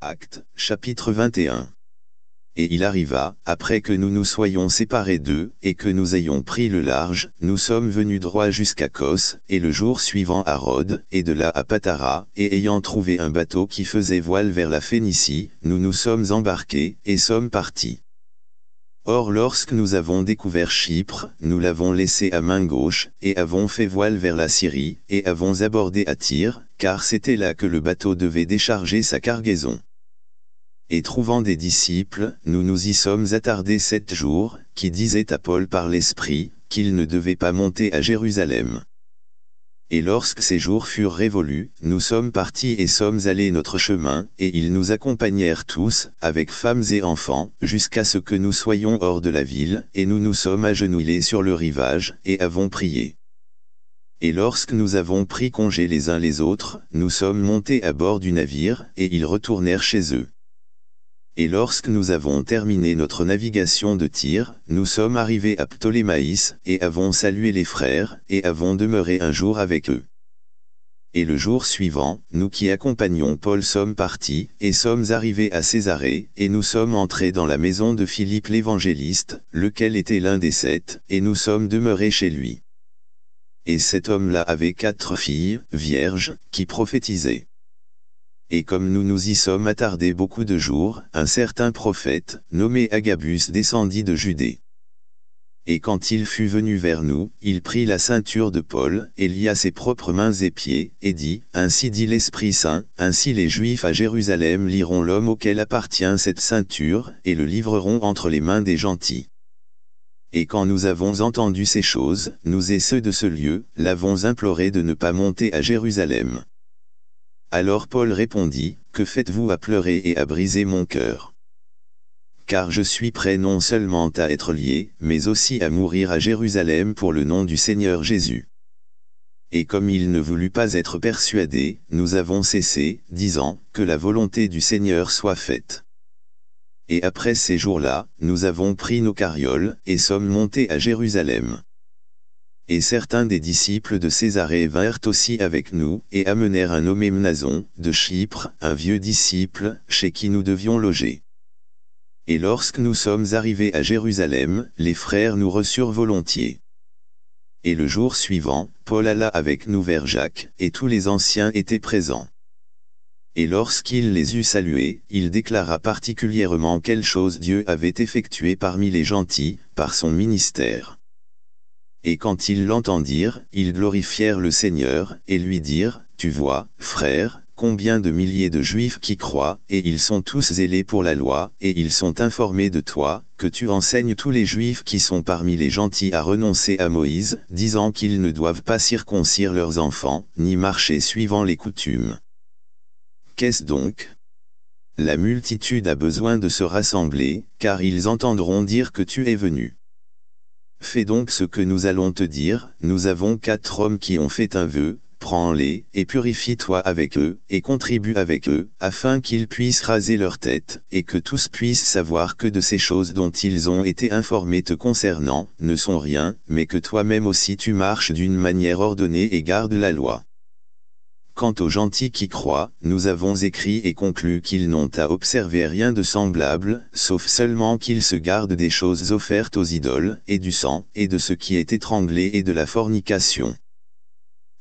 Actes, chapitre 21. Et il arriva, après que nous nous soyons séparés d'eux, et que nous ayons pris le large, nous sommes venus droit jusqu'à Kos, et le jour suivant à Rhodes, et de là à Patara, et ayant trouvé un bateau qui faisait voile vers la Phénicie, nous nous sommes embarqués, et sommes partis. Or lorsque nous avons découvert Chypre, nous l'avons laissé à main gauche, et avons fait voile vers la Syrie, et avons abordé à Tyr, car c'était là que le bateau devait décharger sa cargaison. Et trouvant des disciples, nous nous y sommes attardés sept jours, qui disaient à Paul par l'Esprit, qu'il ne devait pas monter à Jérusalem. Et lorsque ces jours furent révolus, nous sommes partis et sommes allés notre chemin, et ils nous accompagnèrent tous, avec femmes et enfants, jusqu'à ce que nous soyons hors de la ville, et nous nous sommes agenouillés sur le rivage, et avons prié. Et lorsque nous avons pris congé les uns les autres, nous sommes montés à bord du navire, et ils retournèrent chez eux. Et lorsque nous avons terminé notre navigation de tir, nous sommes arrivés à Ptolémaïs, et avons salué les frères, et avons demeuré un jour avec eux. Et le jour suivant, nous qui accompagnions Paul sommes partis, et sommes arrivés à Césarée, et nous sommes entrés dans la maison de Philippe l'évangéliste, lequel était l'un des sept, et nous sommes demeurés chez lui. Et cet homme-là avait quatre filles, vierges, qui prophétisaient. Et comme nous nous y sommes attardés beaucoup de jours, un certain prophète, nommé Agabus descendit de Judée. Et quand il fut venu vers nous, il prit la ceinture de Paul, et lia ses propres mains et pieds, et dit, Ainsi dit l'Esprit Saint, ainsi les Juifs à Jérusalem liront l'homme auquel appartient cette ceinture, et le livreront entre les mains des gentils. Et quand nous avons entendu ces choses, nous et ceux de ce lieu, l'avons imploré de ne pas monter à Jérusalem. Alors Paul répondit, Que faites-vous à pleurer et à briser mon cœur? Car je suis prêt non seulement à être lié, mais aussi à mourir à Jérusalem pour le nom du Seigneur Jésus. Et comme il ne voulut pas être persuadé, nous avons cessé, disant, Que la volonté du Seigneur soit faite. Et après ces jours-là, nous avons pris nos carrioles, et sommes montés à Jérusalem. Et certains des disciples de Césarée vinrent aussi avec nous, et amenèrent un nommé Mnason, de Chypre, un vieux disciple, chez qui nous devions loger. Et lorsque nous sommes arrivés à Jérusalem, les frères nous reçurent volontiers. Et le jour suivant, Paul alla avec nous vers Jacques, et tous les anciens étaient présents. Et lorsqu'il les eut salués, il déclara particulièrement quelle chose Dieu avait effectuée parmi les gentils, par son ministère. Et quand ils l'entendirent, ils glorifièrent le Seigneur, et lui dirent, Tu vois, frère, combien de milliers de Juifs qui croient, et ils sont tous zélés pour la loi, et ils sont informés de toi, que tu enseignes tous les Juifs qui sont parmi les gentils à renoncer à Moïse, disant qu'ils ne doivent pas circoncire leurs enfants, ni marcher suivant les coutumes. Qu'est-ce donc? La multitude a besoin de se rassembler, car ils entendront dire que tu es venu. Fais donc ce que nous allons te dire, nous avons quatre hommes qui ont fait un vœu, prends-les, et purifie-toi avec eux, et contribue avec eux, afin qu'ils puissent raser leur tête, et que tous puissent savoir que de ces choses dont ils ont été informés te concernant, ne sont rien, mais que toi-même aussi tu marches d'une manière ordonnée et gardes la loi. Quant aux gentils qui croient, nous avons écrit et conclu qu'ils n'ont à observer rien de semblable, sauf seulement qu'ils se gardent des choses offertes aux idoles, et du sang, et de ce qui est étranglé et de la fornication.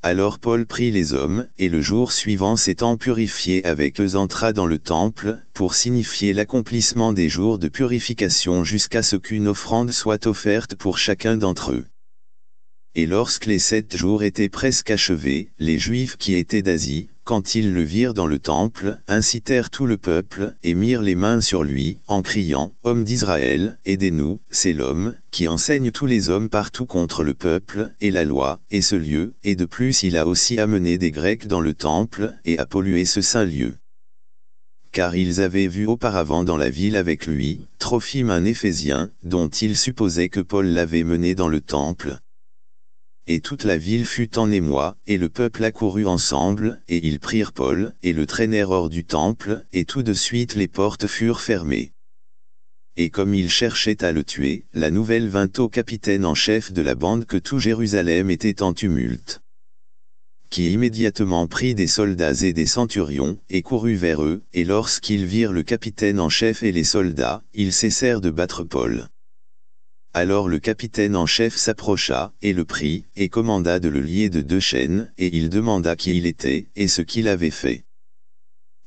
Alors Paul prit les hommes, et le jour suivant s'étant purifié avec eux entra dans le temple, pour signifier l'accomplissement des jours de purification jusqu'à ce qu'une offrande soit offerte pour chacun d'entre eux. Et lorsque les sept jours étaient presque achevés, les Juifs qui étaient d'Asie, quand ils le virent dans le temple, incitèrent tout le peuple, et mirent les mains sur lui, en criant, Homme d'Israël, aidez-nous, c'est l'homme, qui enseigne tous les hommes partout contre le peuple, et la loi, et ce lieu, et de plus il a aussi amené des Grecs dans le temple, et a pollué ce saint lieu. Car ils avaient vu auparavant dans la ville avec lui, Trophime un Éphésien, dont ils supposaient que Paul l'avait mené dans le temple, et toute la ville fut en émoi, et le peuple accourut ensemble, et ils prirent Paul, et le traînèrent hors du temple, et tout de suite les portes furent fermées. Et comme ils cherchaient à le tuer, la nouvelle vint au capitaine en chef de la bande que tout Jérusalem était en tumulte. qui immédiatement prit des soldats et des centurions, et courut vers eux, et lorsqu'ils virent le capitaine en chef et les soldats, ils cessèrent de battre Paul. Alors le capitaine en chef s'approcha, et le prit, et commanda de le lier de deux chaînes, et il demanda qui il était, et ce qu'il avait fait.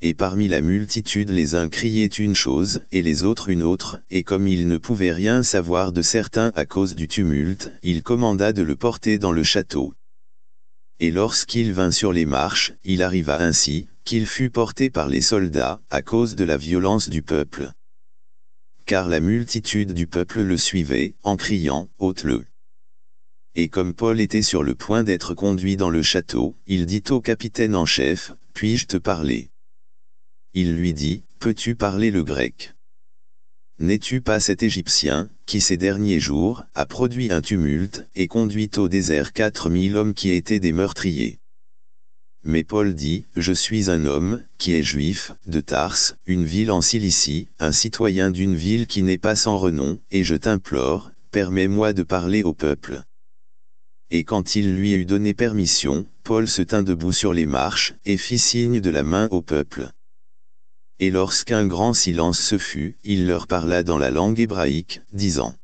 Et parmi la multitude les uns criaient une chose, et les autres une autre, et comme il ne pouvait rien savoir de certains à cause du tumulte, il commanda de le porter dans le château. Et lorsqu'il vint sur les marches, il arriva ainsi, qu'il fut porté par les soldats, à cause de la violence du peuple. Car la multitude du peuple le suivait, en criant, ôte-le. Et comme Paul était sur le point d'être conduit dans le château, il dit au capitaine en chef, Puis-je te parler? Il lui dit, Peux-tu parler le grec? N'es-tu pas cet Égyptien, qui ces derniers jours, a produit un tumulte, et conduit au désert quatre mille hommes qui étaient des meurtriers? Mais Paul dit, Je suis un homme, qui est juif, de Tars, une ville en Cilicie, un citoyen d'une ville qui n'est pas sans renom, et je t'implore, permets-moi de parler au peuple. Et quand il lui eut donné permission, Paul se tint debout sur les marches, et fit signe de la main au peuple. Et lorsqu'un grand silence se fut, il leur parla dans la langue hébraïque, disant